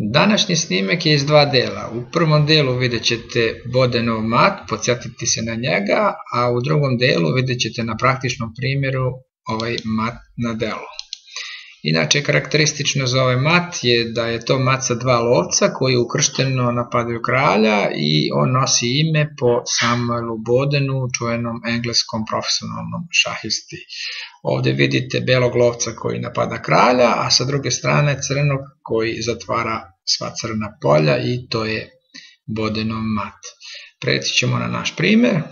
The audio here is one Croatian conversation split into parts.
Današnji snimak je iz dva dela. U prvom delu vidjet ćete Bodenov mat, podsjetiti se na njega, a u drugom delu vidjet ćete na praktičnom primjeru ovaj mat na delu. Inače, karakteristično za ovaj mat je da je to mat sa dva lovca koji ukršteno napadaju kralja i on nosi ime po Samuelu Bodenu, čuvenom engleskom profesionalnom šahisti. Ovdje vidite belog lovca koji napada kralja, a sa druge strane crnog koji zatvara sva crna polja i to je Bodenov mat. Preći ćemo na naš primjer.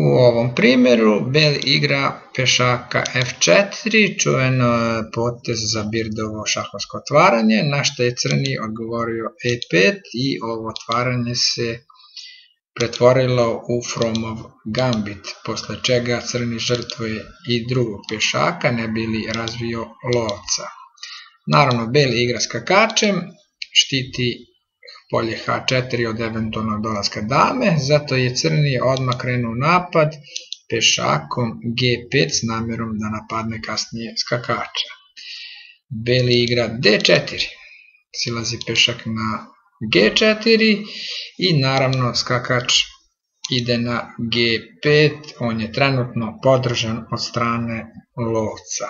U ovom primjeru Bel igra pešaka f4, čuveno potez za Birdovo šahovsko otvaranje, na što je crni odgovorio e5 i ovo otvaranje se pretvorilo u Fromov gambit, posle čega crni žrtvuje i drugog pešaka, ne bili razvio lovca. Naravno, Beli igra skakačem, štiti polje H4 od eventualnog dolaska dame, zato je crni odmah krenuo napad pešakom G5 s namjerom da napadne kasnije skakača. Beli igra D4, silazi pešak na G4 i naravno skakač ide na G5, on je trenutno podržan od strane lovca.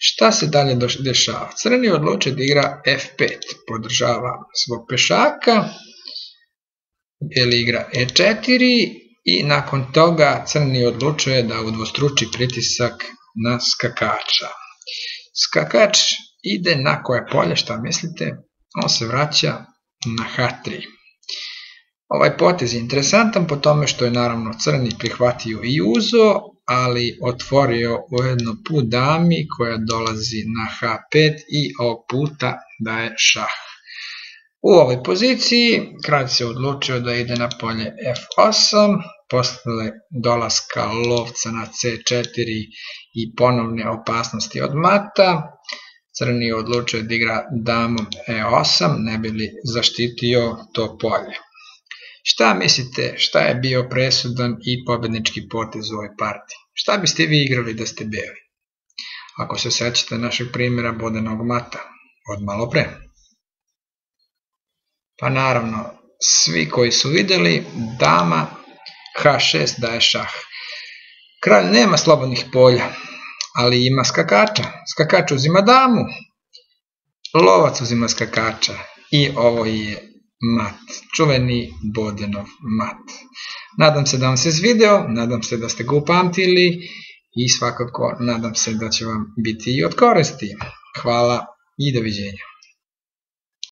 Šta se dalje dešava? Crni odluče da igra F5, podržava svog pešaka, Beli igra E4 i nakon toga crni odlučuje da udvostruči pritisak na skakača. Skakač ide na koje polje, šta mislite? On se vraća na H3. Ovaj potez je interesantan po tome što je naravno crni prihvatio i uzo, ali otvorio ujedno put dami koja dolazi na H5 i ovog puta daje šah. U ovoj poziciji kralj se odlučio da ide na polje F8, posle dolaska lovca na C4 i ponovne opasnosti od mata, crni odlučio da igra damom E8, ne bi li zaštitio to polje. Šta mislite, šta je bio presudan i pobednički potez u ovoj partiji? Šta biste vi igrali da ste beli? Ako se sećate našeg primjera bodenog mata, od malo pre. Pa naravno, svi koji su videli, dama H6 daje šah. Kralj nema slobodnih polja, ali ima skakača. Skakač uzima damu, lovac uzima skakača i ovo je mat, čuveni Bodenov mat. Nadam se da vam se svideo, nadam se da ste ga upamtili i svakako nadam se da će vam biti i od koristi. Hvala i doviđenja.